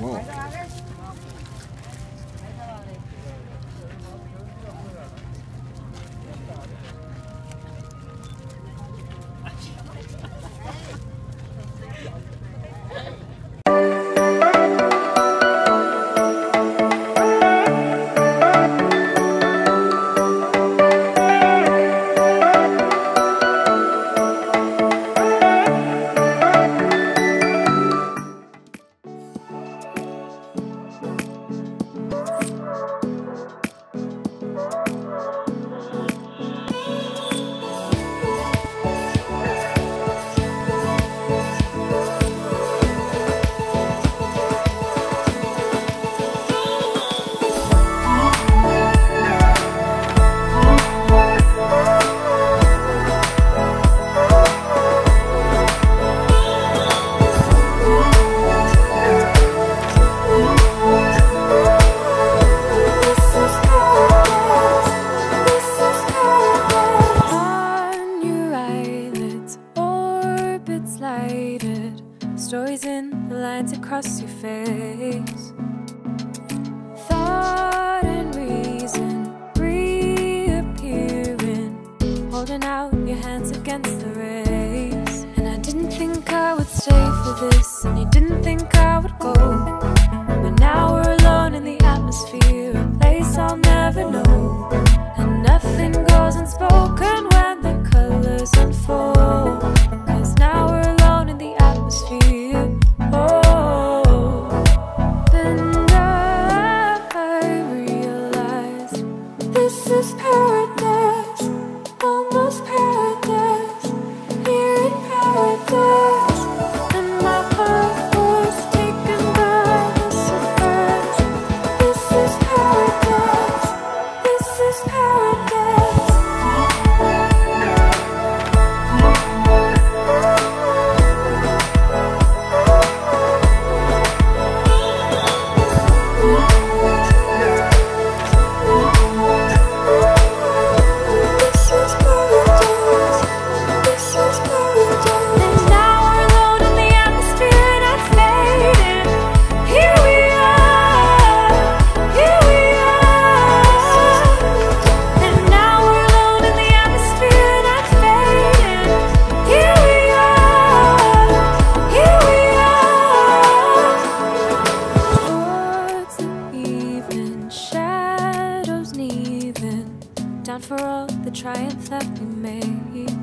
뭐 stories in the lines across your face. Thought and reason reappearing, holding out your hands against the rays. And I didn't think I would stay for this, and you didn't think I. for all the triumph that we made.